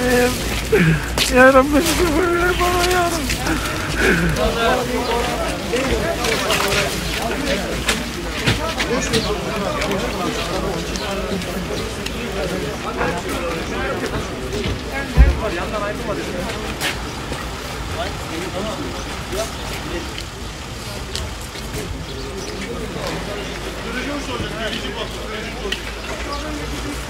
Rabbim. Ya Rabbim ver bana ya Yandan ayrılmadı. Göreceğim sonra. Göreceğim sonra.